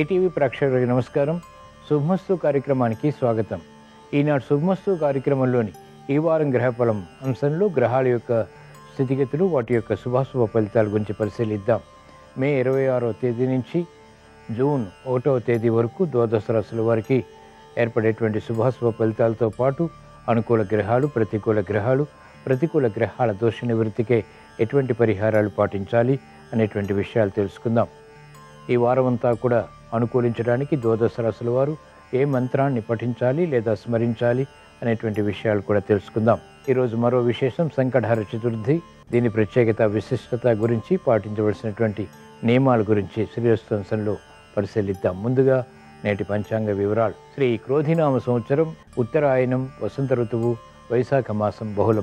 ATV ప్రేక్షకులకు నమస్కారం. శుభమస్తు కార్యక్రమానికి స్వాగతం. ఈనాడు శుభమస్తు కార్యక్రమంలోని ఈ వారం గ్రహఫలం అంశంలో గ్రహాల యొక్క స్థితిగతులు వాటి యొక్క శుభాశుభ ఫలితాల గురించి పరిశీలిద్దాం. మే ఇరవై ఆరో తేదీ నుంచి జూన్ ఒకటవ తేదీ వరకు ద్వాదశ రాశుల వారికి ఏర్పడేటువంటి శుభాశుభ ఫలితాలతో పాటు అనుకూల గ్రహాలు ప్రతికూల గ్రహాలు ప్రతికూల గ్రహాల దోష నివృత్తికే ఎటువంటి పరిహారాలు పాటించాలి అనేటువంటి విషయాలు తెలుసుకుందాం. ఈ వారం అంతా కూడా అనుకూలించడానికి ద్వాదశ రాశుల వారు ఏ మంత్రాన్ని పఠించాలి లేదా స్మరించాలి అనేటువంటి విషయాలు కూడా తెలుసుకుందాం. ఈరోజు మరో విశేషం సంకటహర చతుర్థి. దీని ప్రత్యేకత విశిష్టత గురించి పాటించవలసినటువంటి నియమాల గురించి శ్రీరస్తంశంలో పరిశీలిద్దాం. ముందుగా నేటి పంచాంగ వివరాలు. శ్రీ క్రోధినామ సంవత్సరం ఉత్తరాయణం వసంత ఋతువు వైశాఖ మాసం బహుళ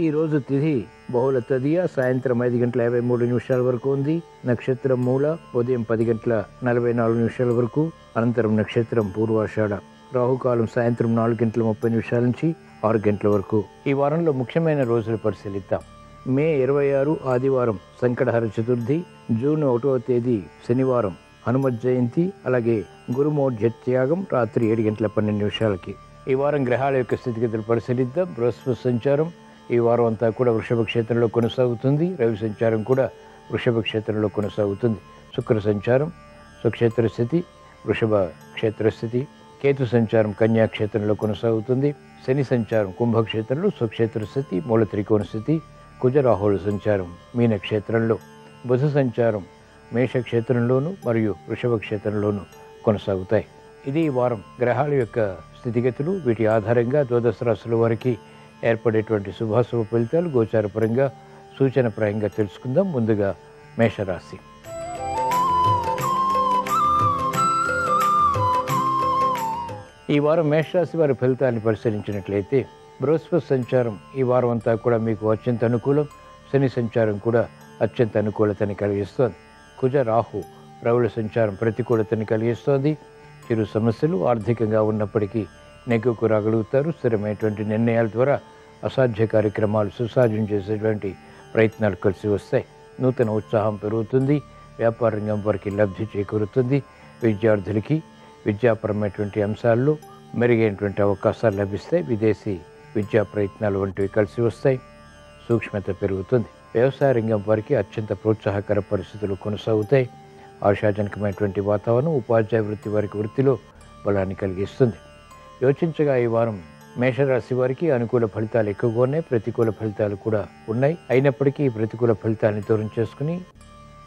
ఈరోజు ఈ రోజు తిథి బహుళ తదియ సాయంత్రం ఐదు గంటల యాభై మూడు నిమిషాల వరకు ఉంది. నక్షత్రం మూల ఉదయం పది గంటల నలభై నాలుగు నిమిషాల వరకు అనంతరం నక్షత్రం పూర్వాషాఢ. రాహుకాలం సాయంత్రం నాలుగు గంటల ముప్పై నిమిషాల నుంచి ఆరు గంటల వరకు. ఈ వారంలో ముఖ్యమైన రోజులు పరిశీలిద్దాం. మే ఇరవై ఆరు ఆదివారం సంకటహర చతుర్థి జూన్ ఒకటవ తేదీ శనివారం హనుమత్ జయంతి అలాగే గురుమోఢ్య త్యాగం రాత్రి ఏడు గంటల పన్నెండు నిమిషాలకి. ఈ వారం గ్రహాల యొక్క స్థితిగతులు పరిశీలిద్దాం. బృహస్పతి సంచారం ఈ వారం అంతా కూడా వృషభ క్షేత్రంలో కొనసాగుతుంది. రవి సంచారం కూడా వృషభ క్షేత్రంలో కొనసాగుతుంది. శుక్ర సంచారం సుక్షేత్ర స్థితి వృషభ క్షేత్ర స్థితి కేతు సంచారం కన్యా క్షేత్రంలో కొనసాగుతుంది. శని సంచారం కుంభక్షేత్రంలో సుక్షేత్ర స్థితి మూల త్రికోణ స్థితి కుజరాహుల సంచారం మీన క్షేత్రంలో బుధ సంచారం మేష క్షేత్రంలోను మరియు వృషభ క్షేత్రంలోను కొనసాగుతాయి. ఇది ఈ వారం గ్రహాల యొక్క స్థితిగతులు వీటి ఆధారంగా ద్వాదశ రాశుల వారికి ఏర్పడేటువంటి శుభాశుభ ఫలితాలు గోచారపరంగా సూచనప్రాయంగా తెలుసుకుందాం. ముందుగా మేషరాశి. ఈ వారం మేషరాశి వారి ఫలితాన్ని పరిశీలించినట్లయితే బృహస్పతి సంచారం ఈ వారం అంతా కూడా మీకు అత్యంత అనుకూలం. శని సంచారం కూడా అత్యంత అనుకూలతని కలిగిస్తోంది. కుజ రాహు రవుల సంచారం ప్రతికూలతని కలిగిస్తోంది. చిరు సమస్యలు ఆర్థికంగా ఉన్నప్పటికీ నెగ్గుకు రాగలుగుతారు స్థిరమైనటువంటి నిర్ణయాల ద్వారా అసాధ్య కార్యక్రమాలు సుసాధ్యం చేసేటువంటి ప్రయత్నాలు కలిసి వస్తాయి. నూతన ఉత్సాహం పెరుగుతుంది. వ్యాపార రంగం వారికి లబ్ధి చేకూరుతుంది. విద్యార్థులకి విద్యాపరమైనటువంటి అంశాల్లో మెరుగైనటువంటి అవకాశాలు లభిస్తాయి. విదేశీ విద్యా ప్రయత్నాలు వంటివి కలిసి వస్తాయి. సూక్ష్మత పెరుగుతుంది. వ్యవసాయ రంగం వారికి అత్యంత ప్రోత్సాహకర పరిస్థితులు కొనసాగుతాయి. ఆశాజనకమైనటువంటి వాతావరణం ఉపాధ్యాయ వృత్తి వారికి వృత్తిలో బలాన్ని కలిగిస్తుంది. యోచించగా ఈ వారం మేషరాశి వారికి అనుకూల ఫలితాలు ఎక్కువగా ఉన్నాయి. ప్రతికూల ఫలితాలు కూడా ఉన్నాయి. అయినప్పటికీ ఈ ప్రతికూల ఫలితాన్ని దూరం చేసుకుని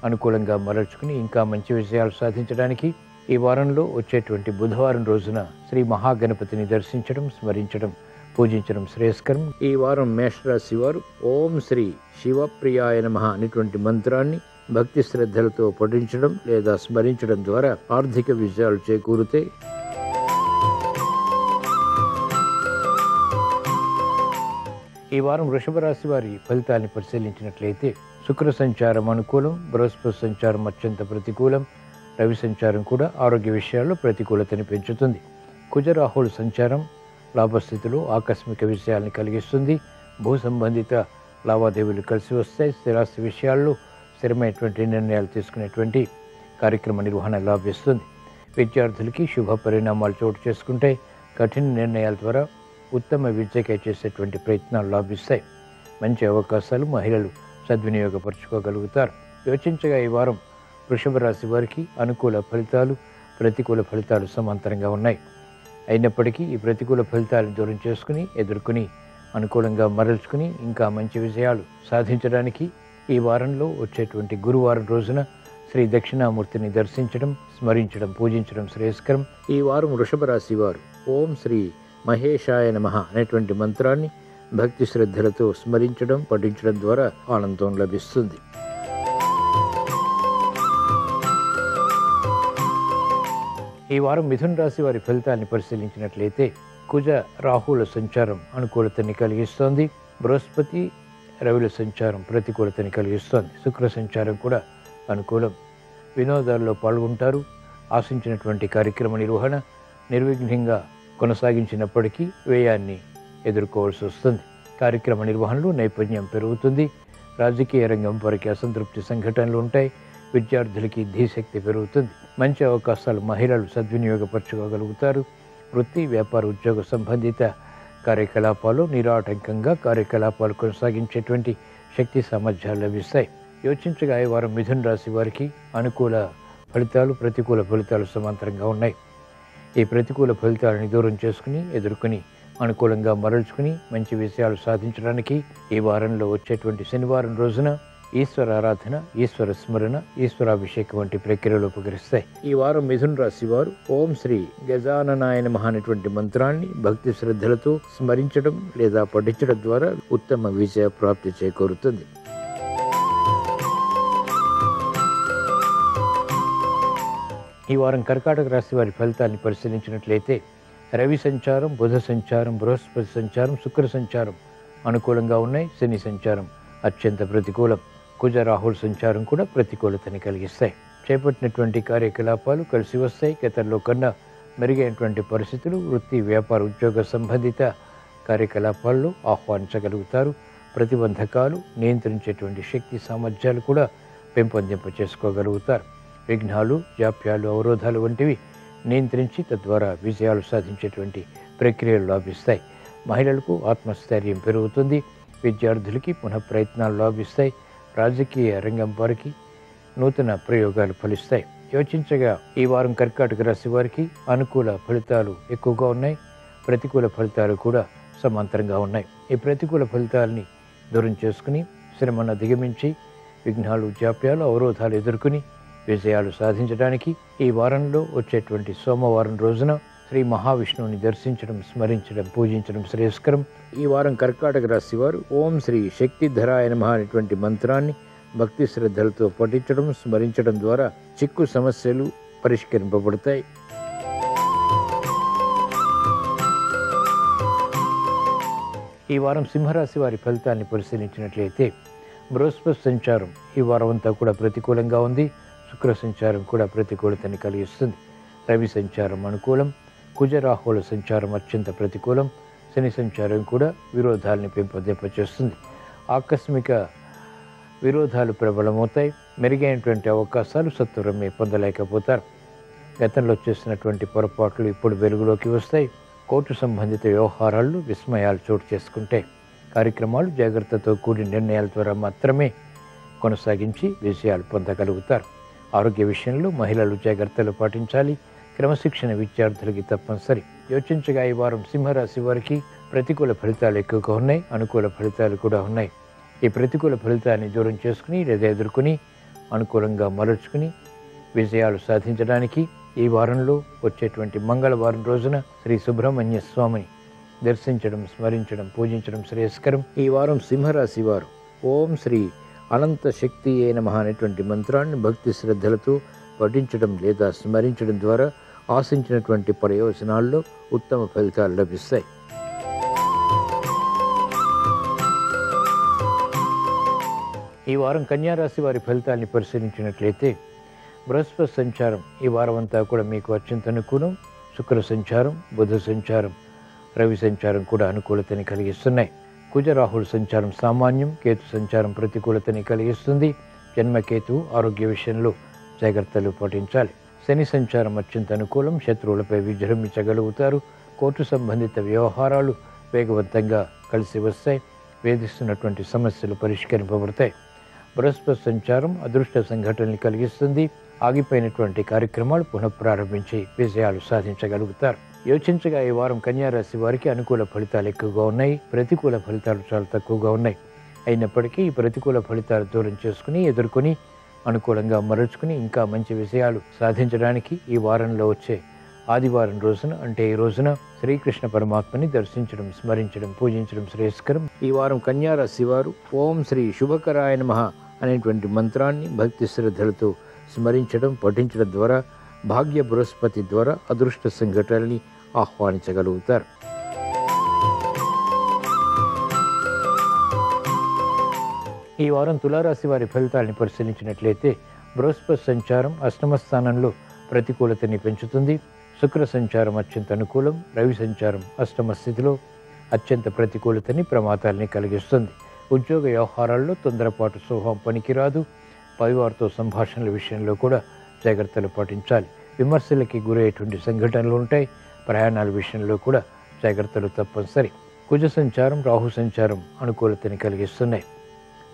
అనుకూలంగా మరల్చుకుని ఇంకా మంచి విజయాలు సాధించడానికి ఈ వారంలో వచ్చేటువంటి బుధవారం రోజున శ్రీ మహాగణపతిని దర్శించడం స్మరించడం పూజించడం శ్రేయస్కరం. ఈ వారం మేషరాశి వారు ఓం శ్రీ శివప్రియాయ నమ అనేటువంటి మంత్రాన్ని భక్తి శ్రద్ధలతో పఠించడం లేదా స్మరించడం ద్వారా ఆర్థిక విజయాలు చేకూరుతాయి ఈ వారం వృషభ రాశి వారి ఫలితాన్ని పరిశీలించినట్లయితే శుక్ర సంచారం అనుకూలం బృహస్పతి సంచారం అత్యంత ప్రతికూలం రవి సంచారం కూడా ఆరోగ్య విషయాల్లో ప్రతికూలతని పెంచుతుంది. కుజరాహుల సంచారం లాభస్థితిలో ఆకస్మిక విషయాల్ని కలిగిస్తుంది. భూ సంబంధిత లావాదేవీలు కలిసి వస్తాయి. స్థిరాస్తి విషయాల్లో స్థిరమైనటువంటి నిర్ణయాలు తీసుకునేటువంటి కార్యక్రమ నిర్వహణ లాభిస్తుంది. విద్యార్థులకి శుభ పరిణామాలు చోటు చేసుకుంటే కఠిన నిర్ణయాల ద్వారా ఉత్తమ విద్యకై చేసేటువంటి ప్రయత్నాలు లాభిస్తాయి. మంచి అవకాశాలు మహిళలు సద్వినియోగపరచుకోగలుగుతారు. యోచించగా ఈ వారం వృషభ రాశి వారికి అనుకూల ఫలితాలు ప్రతికూల ఫలితాలు సమాంతరంగా ఉన్నాయి. అయినప్పటికీ ఈ ప్రతికూల ఫలితాలను దూరం చేసుకుని ఎదుర్కొని అనుకూలంగా మరల్చుకుని ఇంకా మంచి విజయాలు సాధించడానికి ఈ వారంలో వచ్చేటువంటి గురువారం రోజున శ్రీ దక్షిణామూర్తిని దర్శించడం స్మరించడం పూజించడం శ్రేయస్కరం. ఈ వారం వృషభ రాశి వారు. ఓం శ్రీ మహేషాయ నమ అనేటువంటి మంత్రాన్ని భక్తి శ్రద్ధలతో స్మరించడం పఠించడం ద్వారా ఆనందం లభిస్తుంది. ఈ వారం మిథున్ రాశి వారి ఫలితాన్ని పరిశీలించినట్లయితే కుజ రాహుల సంచారం అనుకూలతని కలిగిస్తోంది. బృహస్పతి రవిల సంచారం ప్రతికూలతని కలిగిస్తోంది. శుక్ర సంచారం కూడా అనుకూలం. వినోదాల్లో పాల్గొంటారు. ఆశించినటువంటి కార్యక్రమ నిర్వహణ నిర్విఘ్నంగా కొనసాగించినప్పటికీ వ్యయాన్ని ఎదుర్కోవాల్సి వస్తుంది. కార్యక్రమ నిర్వహణలో నైపుణ్యం పెరుగుతుంది. రాజకీయ రంగం వారికి అసంతృప్తి సంఘటనలు ఉంటాయి. విద్యార్థులకి ధీశక్తి పెరుగుతుంది. మంచి అవకాశాలు మహిళలు సద్వినియోగపరచుకోగలుగుతారు. వృత్తి వ్యాపార ఉద్యోగ సంబంధిత కార్యకలాపాలు నిరాటంకంగా కార్యకలాపాలు కొనసాగించేటువంటి శక్తి సామర్థ్యాలు లభిస్తాయి. యోచించగా ఈ వారం మిథున రాశి వారికి అనుకూల ఫలితాలు ప్రతికూల ఫలితాలు సమాంతరంగా ఉన్నాయి. ఈ ప్రతికూల ఫలితాలను దూరం చేసుకుని ఎదుర్కొని అనుకూలంగా మరల్చుకుని మంచి విషయాలు సాధించడానికి ఈ వారంలో వచ్చేటువంటి శనివారం రోజున ఈశ్వర ఆరాధన ఈశ్వర స్మరణ ఈశ్వరాభిషేకం వంటి ప్రక్రియలు ఉపకరిస్తాయి. ఈ వారం మిథున రాశి వారు ఓం శ్రీ గజాననాయన అనేటువంటి మంత్రాన్ని భక్తి శ్రద్ధలతో స్మరించడం లేదా పఠించడం ద్వారా ఉత్తమ విజయ ప్రాప్తి చేకూరుతుంది. ఈ వారం కర్కాటక రాశి వారి ఫలితాన్ని పరిశీలించినట్లయితే రవి సంచారం బుధ సంచారం బృహస్పతి సంచారం శుక్ర సంచారం అనుకూలంగా ఉన్నాయి. శని సంచారం అత్యంత ప్రతికూలం. కుజ రాహుల్ సంచారం కూడా ప్రతికూలతని కలిగిస్తాయి. చేపట్టినటువంటి కార్యకలాపాలు కలిసి వస్తాయి. గతంలో కన్నా మెరుగైనటువంటి పరిస్థితులు వృత్తి వ్యాపార ఉద్యోగ సంబంధిత కార్యకలాపాల్లో ఆహ్వానించగలుగుతారు. ప్రతిబంధకాలు నియంత్రించేటువంటి శక్తి సామర్థ్యాలు కూడా పెంపొందింప చేసుకోగలుగుతారు విఘ్నాలు జాప్యాలు అవరోధాలు వంటివి నియంత్రించి తద్వారా విజయాలు సాధించేటువంటి ప్రక్రియలు లాభిస్తాయి. మహిళలకు ఆత్మస్థైర్యం పెరుగుతుంది. విద్యార్థులకి పునః ప్రయత్నాలు లాభిస్తాయి. రాజకీయ రంగం వారికి నూతన ప్రయోగాలు ఫలిస్తాయి. యోచించగా ఈ వారం కర్కాటక రాశి వారికి అనుకూల ఫలితాలు ఎక్కువగా ఉన్నాయి. ప్రతికూల ఫలితాలు కూడా సమాంతరంగా ఉన్నాయి. ఈ ప్రతికూల ఫలితాలని దూరం చేసుకుని శ్రమను అధిగమించి విఘ్నాలు జాప్యాలు అవరోధాలు ఎదుర్కొని విజయాలు సాధించడానికి ఈ వారంలో వచ్చేటువంటి సోమవారం రోజున శ్రీ మహావిష్ణువుని దర్శించడం స్మరించడం పూజించడం శ్రేయస్కరం. ఈ వారం కర్కాటక రాశి వారు ఓం శ్రీ శక్తిధరాయ నమ అనేటువంటి మంత్రాన్ని భక్తి శ్రద్ధలతో పఠించడం స్మరించడం ద్వారా చిక్కు సమస్యలు పరిష్కరింపబడతాయి. ఈ వారం సింహరాశి వారి ఫలితాన్ని పరిశీలించినట్లయితే బృహస్పతి సంచారం ఈ వారం అంతా కూడా ప్రతికూలంగా ఉంది. శుక్ర సంచారం కూడా ప్రతికూలతని కలిగిస్తుంది. రవి సంచారం అనుకూలం కుజరాహుల సంచారం అత్యంత ప్రతికూలం శని సంచారం కూడా విరోధాలని పెంపొందింపచేస్తుంది. ఆకస్మిక విరోధాలు ప్రబలమవుతాయి. మెరుగైనటువంటి అవకాశాలు సత్వరమే పొందలేకపోతారు. గతంలో చేసినటువంటి పొరపాట్లు ఇప్పుడు వెలుగులోకి వస్తాయి. కోర్టు సంబంధిత వ్యవహారాలు విస్మయాలు చోటు చేసుకుంటే కార్యక్రమాలు జాగ్రత్తతో కూడిన నిర్ణయాల ద్వారా మాత్రమే కొనసాగించి విజయాలు పొందగలుగుతారు. ఆరోగ్య విషయంలో మహిళలు జాగ్రత్తలు పాటించాలి. క్రమశిక్షణ విద్యార్థులకి తప్పనిసరి. యోచించగా ఈ వారం సింహరాశి వారికి ప్రతికూల ఫలితాలు ఎక్కువగా ఉన్నాయి. అనుకూల ఫలితాలు కూడా ఉన్నాయి. ఈ ప్రతికూల ఫలితాన్ని దూరం చేసుకుని లేదా ఎదుర్కొని అనుకూలంగా మలుచుకుని విజయాలు సాధించడానికి ఈ వారంలో వచ్చేటువంటి మంగళవారం రోజున శ్రీ సుబ్రహ్మణ్య స్వామిని దర్శించడం స్మరించడం పూజించడం శ్రేయస్కరం. ఈ వారం సింహరాశి వారు. ఓం శ్రీ అనంత శక్తి అయిన అనేటువంటి మంత్రాన్ని భక్తి శ్రద్ధలతో పఠించడం లేదా స్మరించడం ద్వారా ఆశించినటువంటి ప్రయోజనాల్లో ఉత్తమ ఫలితాలు లభిస్తాయి. ఈ వారం కన్యారాశి వారి ఫలితాన్ని పరిశీలించినట్లయితే బృహస్పతి సంచారం ఈ వారం అంతా కూడా మీకు అత్యంత అనుకూలం శుక్ర సంచారం బుధ సంచారం రవి సంచారం కూడా అనుకూలతని కలిగిస్తున్నాయి. కుజరాహుల్ సంచారం సామాన్యం కేతు సంచారం ప్రతికూలతని కలిగిస్తుంది. జన్మకేతు ఆరోగ్య విషయంలో జాగ్రత్తలు పాటించాలి. శని సంచారం అత్యంత అనుకూలం శత్రువులపై విజృంభించగలుగుతారు. కోర్టు సంబంధిత వ్యవహారాలు వేగవంతంగా కలిసి వస్తాయి. వేధిస్తున్నటువంటి సమస్యలు పరిష్కరింపబడతాయి. బృహస్పతి సంచారం అదృష్ట సంఘటనలు కలిగిస్తుంది. ఆగిపోయినటువంటి కార్యక్రమాలు పునఃప్రారంభించి విజయాలు సాధించగలుగుతారు. యోచించగా ఈ వారం కన్యారాశి వారికి అనుకూల ఫలితాలు ఎక్కువగా ఉన్నాయి. ప్రతికూల ఫలితాలు చాలా తక్కువగా ఉన్నాయి. అయినప్పటికీ ఈ ప్రతికూల ఫలితాలు దూరం చేసుకుని ఎదుర్కొని అనుకూలంగా మరల్చుకుని ఇంకా మంచి విషయాలు సాధించడానికి ఈ వారంలో వచ్చే ఆదివారం రోజున అంటే ఈ రోజున శ్రీకృష్ణ పరమాత్మని దర్శించడం స్మరించడం పూజించడం శ్రేయస్కరం. ఈ వారం కన్యారాశి వారు ఓం శ్రీ శుభకరాయ నమ అనేటువంటి మంత్రాన్ని భక్తి శ్రద్ధలతో స్మరించడం పఠించడం ద్వారా భాగ్య బృహస్పతి ద్వారా అదృష్ట సంఘటనల్ని ఆహ్వానించగలుగుతారు. ఈ వారం తులారాశి వారి ఫలితాలను పరిశీలించినట్లయితే బృహస్పతి సంచారం అష్టమ స్థానంలో ప్రతికూలతని పెంచుతుంది. శుక్ర సంచారం అత్యంత అనుకూలం రవి సంచారం అష్టమ స్థితిలో అత్యంత ప్రతికూలతని ప్రమాదాలని కలిగిస్తుంది. ఉద్యోగ వ్యవహారాల్లో తొందరపాటు స్వభావం పనికిరాదు. పైవారితో సంభాషణల విషయంలో కూడా జాగ్రత్తలు పాటించాలి. విమర్శలకి గురయ్యేటువంటి సంఘటనలు ఉంటాయి. ప్రయాణాల విషయంలో కూడా జాగ్రత్తలు తప్పనిసరి. కుజ సంచారం రాహు సంచారం అనుకూలతని కలిగిస్తున్నాయి.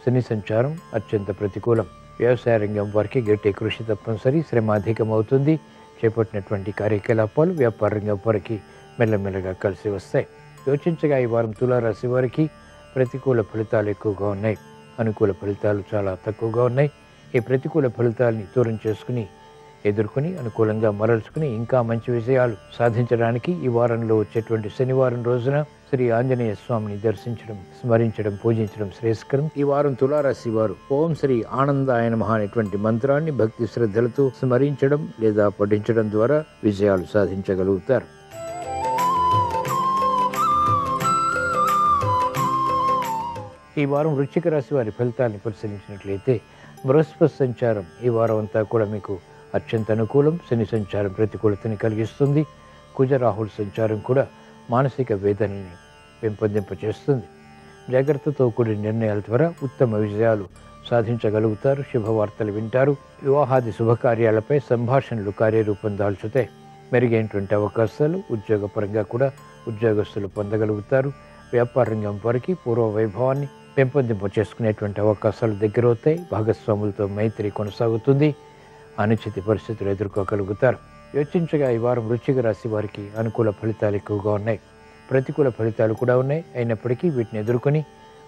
శని సంచారం అత్యంత ప్రతికూలం. వ్యవసాయ రంగం వారికి గట్టి కృషి తప్పనిసరి శ్రమ అధికమవుతుంది. చేపట్టినటువంటి కార్యకలాపాలు వ్యాపార రంగం వారికి మెల్లమెల్లగా కలిసి వస్తాయి. యోచించగా ఈ వారం తులారాశి వారికి ప్రతికూల ఫలితాలు ఎక్కువగా ఉన్నాయి. అనుకూల ఫలితాలు చాలా తక్కువగా ఉన్నాయి. ఈ ప్రతికూల ఫలితాలని దూరం చేసుకుని ఎదుర్కొని అనుకూలంగా మరల్చుకుని ఇంకా మంచి విజయాలు సాధించడానికి ఈ వారంలో వచ్చేటువంటి శనివారం రోజున శ్రీ ఆంజనేయ స్వామిని దర్శించడం స్మరించడం పూజించడం శ్రేయస్కరం. ఈ వారం తులారాశి వారు ఓం శ్రీ ఆనందాయన మహా అనేటువంటి మంత్రాన్ని భక్తి శ్రద్ధలతో స్మరించడం లేదా పఠించడం ద్వారా విజయాలు సాధించగలుగుతారు. ఈ వారం వృశ్చిక రాశి వారి ఫలితాలను పరిశీలించినట్లయితే బృహస్పతి సంచారం ఈ వారం అంతా కూడా మీకు అత్యంత అనుకూలం. శని సంచారం ప్రతికూలతని కలిగిస్తుంది. కుజ రాహుల్ సంచారం కూడా మానసిక వేదనని పెంపొందింపచేస్తుంది. జాగ్రత్తతో కూడిన నిర్ణయాల ద్వారా ఉత్తమ విజయాలు సాధించగలుగుతారు. శుభవార్తలు వింటారు. వివాహాది శుభకార్యాలపై సంభాషణలు కార్యరూపం దాల్చుతే మెరుగైనటువంటి అవకాశాలు ఉద్యోగపరంగా కూడా ఉద్యోగస్తులు పొందగలుగుతారు. వ్యాపార రంగం వారికి పూర్వ వైభవాన్ని పెంపొందింపు చేసుకునేటువంటి అవకాశాలు దగ్గరవుతాయి. భాగస్వాములతో మైత్రి కొనసాగుతుంది. అనిశ్చిత పరిస్థితులు ఎదుర్కోగలుగుతారు. యోచించగా ఈ వారం వృచ్చిక రాశి వారికి అనుకూల ఫలితాలు ఎక్కువగా ఉన్నాయి. ప్రతికూల ఫలితాలు కూడా ఉన్నాయి. అయినప్పటికీ వీటిని ఎదుర్కొని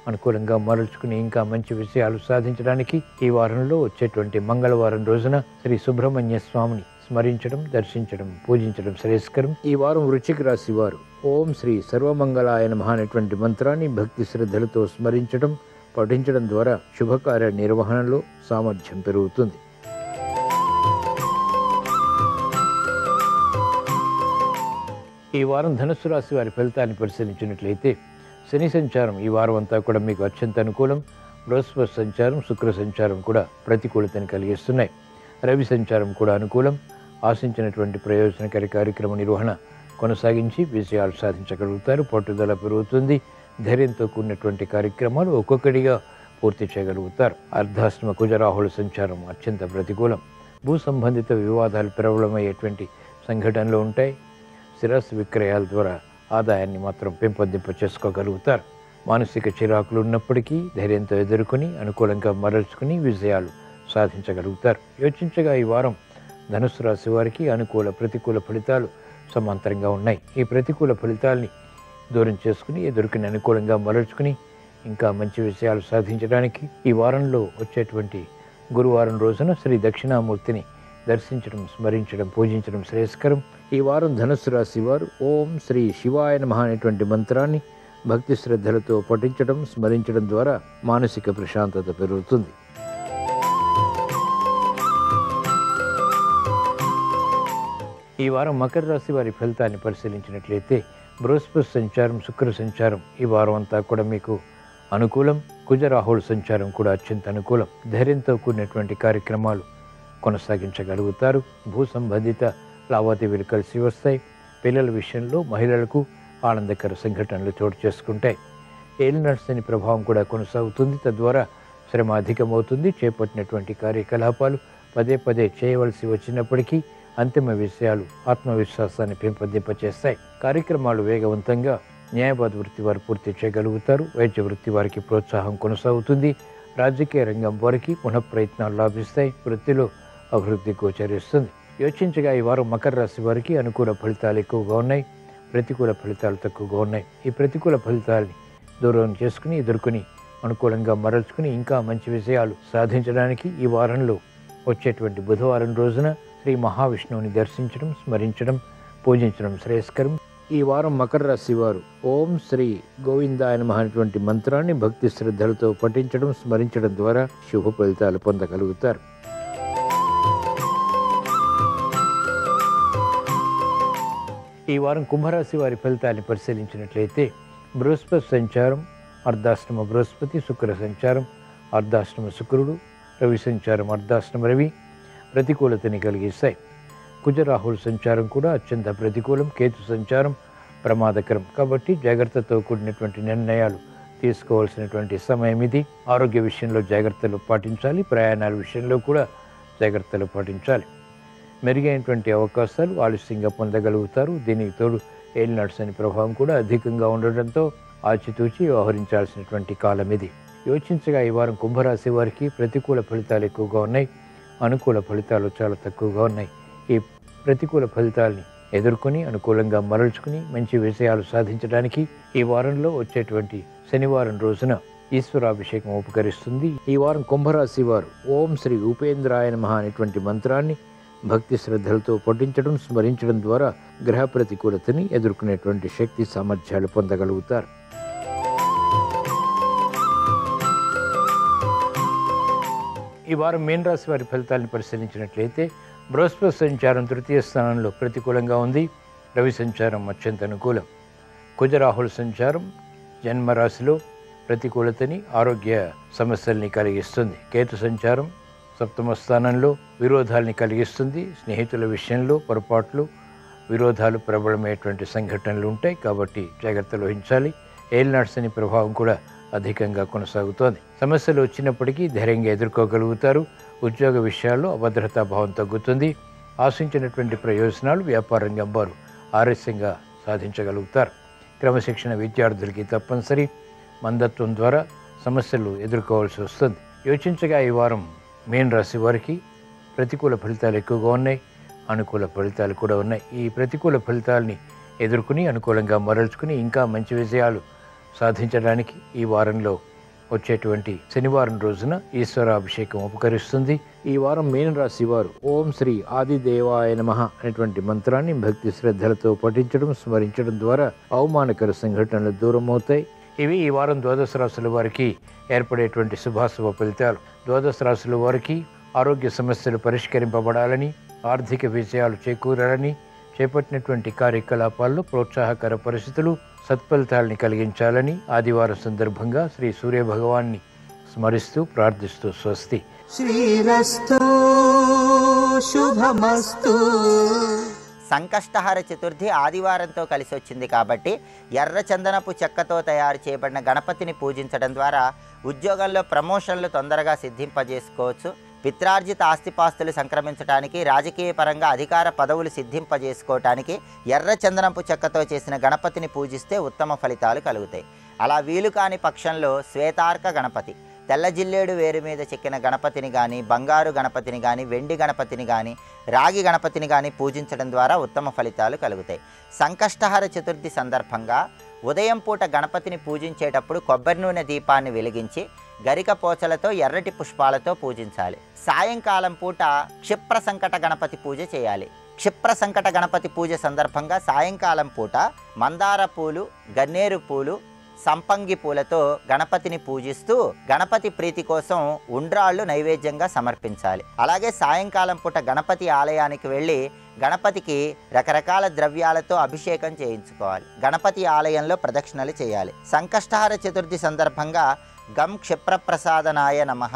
అనుకూలంగా మరల్చుకుని ఇంకా మంచి విషయాలు సాధించడానికి ఈ వారంలో వచ్చేటువంటి మంగళవారం రోజున శ్రీ సుబ్రహ్మణ్య స్వామిని స్మరించడం దర్శించడం పూజించడం శ్రేయస్కరం. ఈ వారం వృచ్చిక రాశి వారు ఓం శ్రీ సర్వమంగళాయ మహానటువంటి అనేటువంటి మంత్రాన్ని భక్తి శ్రద్ధలతో స్మరించడం పఠించడం ద్వారా శుభకార్య నిర్వహణలో సామర్థ్యం పెరుగుతుంది. ఈ వారం ధనుసు రాశి వారి ఫలితాన్ని పరిశీలించినట్లయితే శని సంచారం ఈ వారం అంతా కూడా మీకు అత్యంత అనుకూలం బృహస్పతి సంచారం శుక్ర సంచారం కూడా ప్రతికూలతని కలిగిస్తున్నాయి. రవి సంచారం కూడా అనుకూలం ఆశించినటువంటి ప్రయోజనకర కార్యక్రమ నిర్వహణ కొనసాగించి విజయాలు సాధించగలుగుతారు. పట్టుదల పెరుగుతుంది ధైర్యంతో కూడినటువంటి కార్యక్రమాలు ఒక్కొక్కటిగా పూర్తి చేయగలుగుతారు. అర్ధాశ్రమ కుజరాహుల సంచారం అత్యంత ప్రతికూలం. భూ సంబంధిత వివాదాలు ప్రబలమయ్యేటువంటి సంఘటనలు ఉంటాయి. స్థిరాస్తి విక్రయాల ద్వారా ఆదాయాన్ని మాత్రం పెంపొందింప చేసుకోగలుగుతారు. మానసిక చిరాకులు ఉన్నప్పటికీ ధైర్యంతో ఎదుర్కొని అనుకూలంగా మరల్చుకుని విజయాలు సాధించగలుగుతారు. యోచించగా ఈ వారం ధనుసు రాశి వారికి అనుకూల ప్రతికూల ఫలితాలు సమాంతరంగా ఉన్నాయి. ఈ ప్రతికూల ఫలితాల్ని దూరం చేసుకుని ఎదుర్కొని అనుకూలంగా మరల్చుకుని ఇంకా మంచి విషయాలు సాధించడానికి ఈ వారంలో వచ్చేటువంటి గురువారం రోజున శ్రీ దక్షిణామూర్తిని దర్శించడం స్మరించడం పూజించడం శ్రేయస్కరం. ఈ వారం ధనుస్సు రాశి వారు ఓం శ్రీ శివాయ నమ అనేటువంటి మంత్రాన్ని భక్తి శ్రద్ధలతో పఠించడం స్మరించడం ద్వారా మానసిక ప్రశాంతత పెరుగుతుంది. ఈ వారం మకర రాశి వారి ఫలితాన్ని పరిశీలించినట్లయితే బృహస్పతి సంచారం శుక్ర సంచారం ఈ వారం అంతా కూడా మీకు అనుకూలం కుజరాహుల సంచారం కూడా అత్యంత అనుకూలం. ధైర్యంతో కూడినటువంటి కార్యక్రమాలు కొనసాగించగలుగుతారు. భూ సంబంధిత లావాదేవీలు కలిసి వస్తాయి. పిల్లల విషయంలో మహిళలకు ఆనందకర సంఘటనలు చోటు చేసుకుంటాయి. ఏలినర్సని ప్రభావం కూడా కొనసాగుతుంది. తద్వారా శ్రమ అధికమవుతుంది. చేపట్టినటువంటి కార్యకలాపాలు పదే పదే చేయవలసి వచ్చినప్పటికీ అంతిమ విషయాలు ఆత్మవిశ్వాసాన్ని పెంపొందింపచేస్తాయి. కార్యక్రమాలు వేగవంతంగా న్యాయవాద వృత్తి వారు పూర్తి చేయగలుగుతారు. వైద్య వృత్తి వారికి ప్రోత్సాహం కొనసాగుతుంది. రాజకీయ రంగం వారికి పునః ప్రయత్నాలు లాభిస్తాయి. వృత్తిలో అభివృద్ధి గోచరిస్తుంది. యోచించగా ఈ వారం మకర రాశి వారికి అనుకూల ఫలితాలు ఎక్కువగా ఉన్నాయి. ప్రతికూల ఫలితాలు తక్కువగా ఉన్నాయి. ఈ ప్రతికూల ఫలితాలని దూరం చేసుకుని ఎదుర్కొని అనుకూలంగా మరల్చుకుని ఇంకా మంచి విషయాలు సాధించడానికి ఈ వారంలో వచ్చేటువంటి బుధవారం రోజున శ్రీ మహావిష్ణువుని దర్శించడం స్మరించడం పూజించడం శ్రేయస్కరం. ఈ వారం మకర రాశి వారు ఓం శ్రీ గోవిందాయ నమ అనేటువంటి మంత్రాన్ని భక్తి శ్రద్ధలతో పఠించడం స్మరించడం ద్వారా శుభ ఫలితాలు పొందగలుగుతారు. ఈ వారం కుంభరాశి వారి ఫలితాన్ని పరిశీలించినట్లయితే బృహస్పతి సంచారం అర్ధాష్టమ బృహస్పతి శుక్ర సంచారం అర్ధాష్టమ శుక్రుడు రవి సంచారం అర్ధాష్టమ రవి ప్రతికూలతని కలిగిస్తాయి. కుజరాహుల్ సంచారం కూడా అత్యంత ప్రతికూలం కేతు సంచారం ప్రమాదకరం. కాబట్టి జాగ్రత్తతో కూడినటువంటి నిర్ణయాలు తీసుకోవాల్సినటువంటి సమయం ఇది. ఆరోగ్య విషయంలో జాగ్రత్తలు పాటించాలి ప్రయాణాల విషయంలో కూడా జాగ్రత్తలు పాటించాలి. మెరుగైనటువంటి అవకాశాలు ఆలస్యంగా పొందగలుగుతారు. దీనికి తోడు ఎయిల్ నట్స్ అనే ప్రభావం కూడా అధికంగా ఉండడంతో ఆచితూచి వ్యవహరించాల్సినటువంటి కాలం ఇది. యోచించగా ఈ వారం కుంభరాశి వారికి ప్రతికూల ఫలితాలు ఎక్కువగా ఉన్నాయి. అనుకూల ఫలితాలు చాలా తక్కువగా ఉన్నాయి. ఈ ప్రతికూల ఫలితాల్ని ఎదుర్కొని అనుకూలంగా మరల్చుకుని మంచి విషయాలు సాధించడానికి ఈ వారంలో వచ్చేటువంటి శనివారం రోజున ఈశ్వరాభిషేకం ఉపకరిస్తుంది. ఈ వారం కుంభరాశి వారు ఓం శ్రీ ఉపేంద్రాయ మహా అనేటువంటి మంత్రాన్ని భక్తి శ్రద్ధలతో పఠించడం స్మరించడం ద్వారా గ్రహ ప్రతికూలతని ఎదుర్కొనేటువంటి శక్తి సామర్థ్యాలు పొందగలుగుతారు. ఈ వారం మీనరాశి వారి ఫలితాలను పరిశీలించినట్లయితే బృహస్పతి సంచారం తృతీయ స్థానంలో ప్రతికూలంగా ఉంది. రవి సంచారం అత్యంత అనుకూలం. కుజరాహుల సంచారం జన్మరాశిలో ప్రతికూలతని ఆరోగ్య సమస్యల్ని కలిగిస్తుంది. కేతు సంచారం సప్తమ స్థానంలో విరోధాల్ని కలిగిస్తుంది. స్నేహితుల విషయంలో పొరపాట్లు విరోధాలు ప్రబలమైనటువంటి సంఘటనలు ఉంటాయి కాబట్టి జాగ్రత్తలు వహించాలి. ఏలినాడ్స్ అని ప్రభావం కూడా అధికంగా కొనసాగుతోంది. సమస్యలు వచ్చినప్పటికీ ధైర్యంగా ఎదుర్కోగలుగుతారు. ఉద్యోగ విషయాల్లో అభద్రతా భావం తగ్గుతుంది. ఆశించినటువంటి ప్రయోజనాలు వ్యాపార రంగం వారు ఆలస్యంగా సాధించగలుగుతారు. క్రమశిక్షణ విద్యార్థులకి తప్పనిసరి. మందత్వం ద్వారా సమస్యలు ఎదుర్కోవాల్సి వస్తుంది. యోచించగా ఈ వారం మీన్ రాశి వారికి ప్రతికూల ఫలితాలు ఎక్కువగా ఉన్నాయి. అనుకూల ఫలితాలు కూడా ఉన్నాయి. ఈ ప్రతికూల ఫలితాలని ఎదుర్కొని అనుకూలంగా మరల్చుకుని ఇంకా మంచి విజయాలు సాధించడానికి ఈ వారంలో వచ్చేటువంటి శనివారం రోజున ఈశ్వరాభిషేకం ఉపకరిస్తుంది. ఈ వారం మీన రాశి వారు ఓం శ్రీ ఆదిదేవాయ నమ అనేటువంటి మంత్రాన్ని భక్తి శ్రద్ధలతో పఠించడం స్మరించడం ద్వారా అవమానకర సంఘటనలు దూరం అవుతాయి ఇవి ఈ వారం ద్వాదశ రాశుల వారికి ఏర్పడేటువంటి శుభాశుభ ఫలితాలు. ద్వాదశ రాశుల వారికి ఆరోగ్య సమస్యలు పరిష్కరింపబడాలని ఆర్థిక విజయాలు చేకూరాలని చేపట్టినటువంటి కార్యకలాపాల్లో ప్రోత్సాహకర పరిస్థితులు సత్ఫలితాలని కలిగించాలని ఆదివారం సందర్భంగా శ్రీ సూర్య భగవాన్ని స్మరిస్తూ ప్రార్థిస్తూ స్వస్తి. శ్రీరస్తు శుభమస్తు. సంకష్టహార చతుర్థి ఆదివారంతో కలిసి వచ్చింది కాబట్టి ఎర్ర చందనపు చెక్కతో తయారు చేయబడిన గణపతిని పూజించడం ద్వారా ఉద్యోగంలో ప్రమోషన్లు తొందరగా సిద్ధింపజేసుకోవచ్చు. పిత్రార్జిత ఆస్తిపాస్తులు సంక్రమించడానికి రాజకీయ పరంగా అధికార పదవులు సిద్ధింపజేసుకోవటానికి ఎర్ర చందనపు చెక్కతో చేసిన గణపతిని పూజిస్తే ఉత్తమ ఫలితాలు కలుగుతాయి. అలా వీలు కాని పక్షంలో శ్వేతార్క గణపతి తెల్ల జిల్లేడు వేరు మీద చెక్కిన గణపతిని కానీ బంగారు గణపతిని కానీ వెండి గణపతిని కానీ రాగి గణపతిని కానీ పూజించడం ద్వారా ఉత్తమ ఫలితాలు కలుగుతాయి. సంకష్టహార చతుర్థి సందర్భంగా ఉదయం పూట గణపతిని పూజించేటప్పుడు కొబ్బరి నూనె దీపాన్ని వెలిగించి గరిక పోచలతో ఎర్రటి పుష్పాలతో పూజించాలి. సాయంకాలం పూట క్షిప్ర సంకట గణపతి పూజ చేయాలి. క్షిప్ర సంకట గణపతి పూజ సందర్భంగా సాయంకాలం పూట మందార పూలు గన్నేరు పూలు సంపంగి పూలతో గణపతిని పూజిస్తూ గణపతి ప్రీతి కోసం ఉండ్రాళ్ళు నైవేద్యంగా సమర్పించాలి. అలాగే సాయంకాలం పూట గణపతి ఆలయానికి వెళ్ళి గణపతికి రకరకాల ద్రవ్యాలతో అభిషేకం చేయించుకోవాలి. గణపతి ఆలయంలో ప్రదక్షిణలు చేయాలి. సంకష్టహార చతుర్థి సందర్భంగా గం క్షిప్రప్రసాదనాయ నమః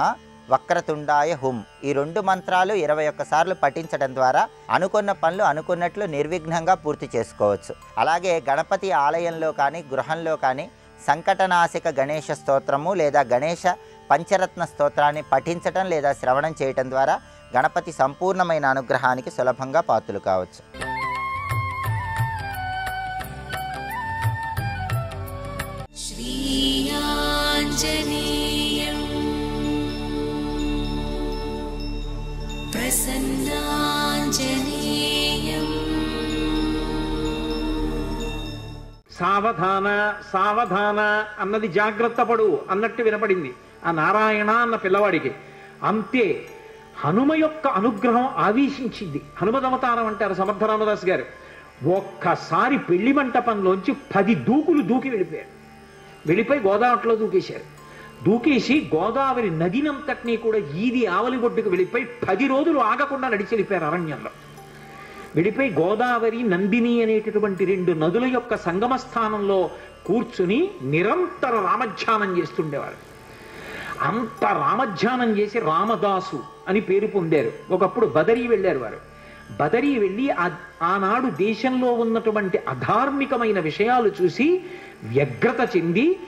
వక్రతుండాయ హుం. ఈ రెండు మంత్రాలు ఇరవై ఒక్కసార్లు పఠించడం ద్వారా అనుకున్న పనులు అనుకున్నట్లు నిర్విఘ్నంగా పూర్తి చేసుకోవచ్చు. అలాగే గణపతి ఆలయంలో కానీ గృహంలో కానీ సంకటనాశిక గణేష స్తోత్రము లేదా గణేష పంచరత్న స్తోత్రాన్ని పఠించటం లేదా శ్రవణం చేయటం ద్వారా గణపతి సంపూర్ణమైన అనుగ్రహానికి సులభంగా పాత్రలు కావచ్చు. సావధాన సావధాన అన్నది జాగ్రత్త పడు అన్నట్టు వినపడింది ఆ నారాయణ అన్న పిల్లవాడికి అంతే హనుమ యొక్క అనుగ్రహం ఆవేశించింది హనుమదవతారం అంటారు సమర్థ రామదాస్ గారు ఒక్కసారి పెళ్ళి మంటపంలోంచి పది దూకులు దూకి వెళ్ళిపోయారు వెళ్ళిపోయి గోదావరిలో దూకేశారు దూకేసి గోదావరి నదినంతటినీ కూడా ఈది ఆవలి ఒడ్డుకు వెళ్ళిపోయి పది రోజులు ఆగకుండా నడిచి వెళ్ళిపోయారు అరణ్యంలో. వెళ్ళిపోయి గోదావరి నందిని అనేటటువంటి రెండు నదుల యొక్క సంగమ స్థానంలో కూర్చుని నిరంతర రామధ్యానం చేస్తుండేవారు. అంత రామధ్యానం చేసి రామదాసు అని పేరు పొందారు. ఒకప్పుడు బదరీ వెళ్ళారు వారు. బదరీ వెళ్ళి ఆనాడు దేశంలో ఉన్నటువంటి అధార్మికమైన విషయాలు చూసి వ్యగ్రత చెంది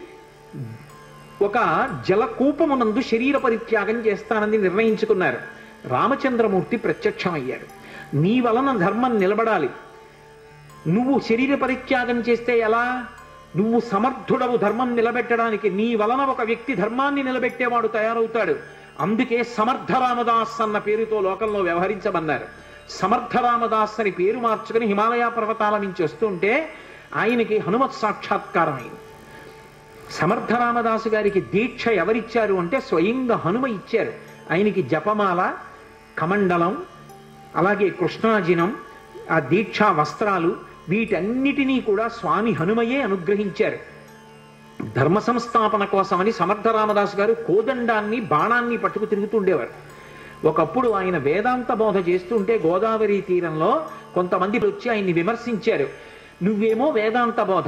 ఒక జలకూపమునందు శరీర పరిత్యాగం చేస్తానని నిర్ణయించుకున్నారు. రామచంద్రమూర్తి ప్రత్యక్షమయ్యాడు. నీ వలన ధర్మం నిలబడాలి. నువ్వు శరీర పరిత్యాగం చేస్తే ఎలా? నువ్వు సమర్థుడవు ధర్మం నిలబెట్టడానికి. నీ వలన ఒక వ్యక్తి ధర్మాన్ని నిలబెట్టేవాడు తయారవుతాడు. అందుకే సమర్థ రామదాస్ అన్న పేరుతో లోకంలో వ్యవహరించమన్నారు సమర్థ రామదాస్ అని పేరు మార్చుకుని హిమాలయ పర్వతాల నుంచి వస్తుంటే ఆయనకి హనుమత్ సాక్షాత్కారం అయింది సమర్థ రామదాసు గారికి దీక్ష ఎవరిచ్చారు అంటే స్వయంగా హనుమ ఇచ్చారు. ఆయనకి జపమాల కమండలం అలాగే కృష్ణాజినం ఆ దీక్షా వస్త్రాలు వీటన్నిటినీ కూడా స్వామి హనుమయే అనుగ్రహించారు. ధర్మ సంస్థాపన కోసమని సమర్థ రామదాసు గారు కోదండాన్ని బాణాన్ని పట్టుకు తిరుగుతుండేవారు ఒకప్పుడు ఆయన వేదాంత బోధ చేస్తుంటే గోదావరి తీరంలో కొంతమంది వచ్చి ఆయన్ని విమర్శించారు. నువ్వేమో వేదాంత బోధ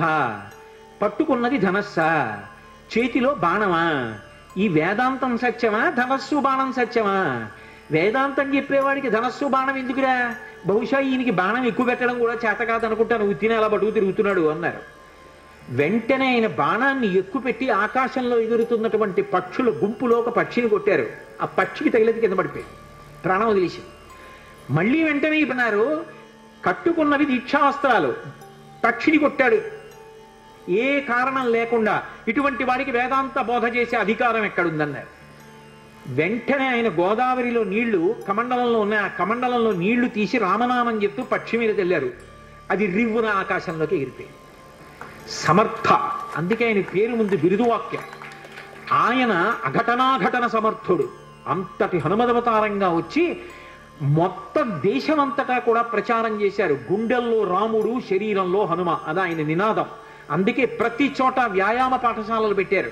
పట్టుకున్నది ధనస్సా. చేతిలో బాణమా. ఈ వేదాంతం సత్యమా ధనస్సు బాణం సత్యమా? వేదాంతం చెప్పేవాడికి ధనస్సు బాణం ఎందుకురా? బహుశా ఈయనకి బాణం ఎక్కువ పెట్టడం కూడా చేత కాదనుకుంటాను ఉత్తిన అలా బటుకు తిరుగుతున్నాడు అన్నారు. వెంటనే ఆయన బాణాన్ని ఎక్కుపెట్టి ఆకాశంలో ఎగురుతున్నటువంటి పక్షుల గుంపులో ఒక పక్షిని కొట్టారు. ఆ పక్షికి తగిలేది కింద పడిపోయింది. ప్రాణం వదిలేసి మళ్ళీ వెంటనే ఇప్పన్నారు కట్టుకున్నవి దీక్షావస్త్రాలు. పక్షిని కొట్టాడు. ఏ కారణం లేకుండా ఇటువంటి వాడికి వేదాంత బోధ చేసే అధికారం ఎక్కడుందన్నారు. వెంటనే ఆయన గోదావరిలో నీళ్ళు కమండలంలో ఉన్న ఆ కమండలంలో నీళ్ళు తీసి రామనామం చెప్తూ పక్షి మీద తెల్లారు అది రివ్వున ఆకాశంలోకి ఎగిరిపోయింది. సమర్థ అందుకే ఆయన పేరు ముందు బిరుదువాక్యం ఆయన అఘటనాఘటన సమర్థుడు. అంతటి హనుమదవతారంగా వచ్చి మొత్తం దేశమంతటా కూడా ప్రచారం చేశారు. గుండెల్లో రాముడు శరీరంలో హనుమ. అది ఆయన నినాదం. అందుకే ప్రతి చోట వ్యాయామ పాఠశాలలు పెట్టారు.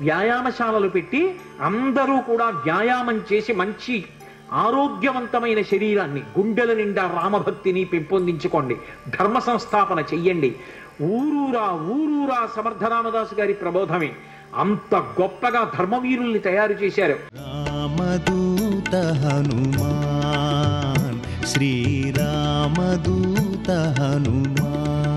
వ్యాయామశాలలు పెట్టి అందరూ కూడా వ్యాయామం చేసి మంచి ఆరోగ్యవంతమైన శరీరాన్ని గుండెల నిండా రామభక్తిని పెంపొందించుకోండి. ధర్మ సంస్థాపన చెయ్యండి. ఊరూరా ఊరూరా సమర్థ రామదాసు గారి ప్రబోధమే. అంత గొప్పగా ధర్మవీరుల్ని తయారు చేశారు. రామదూత హనుమాన్ శ్రీరామదూత హనుమాన్.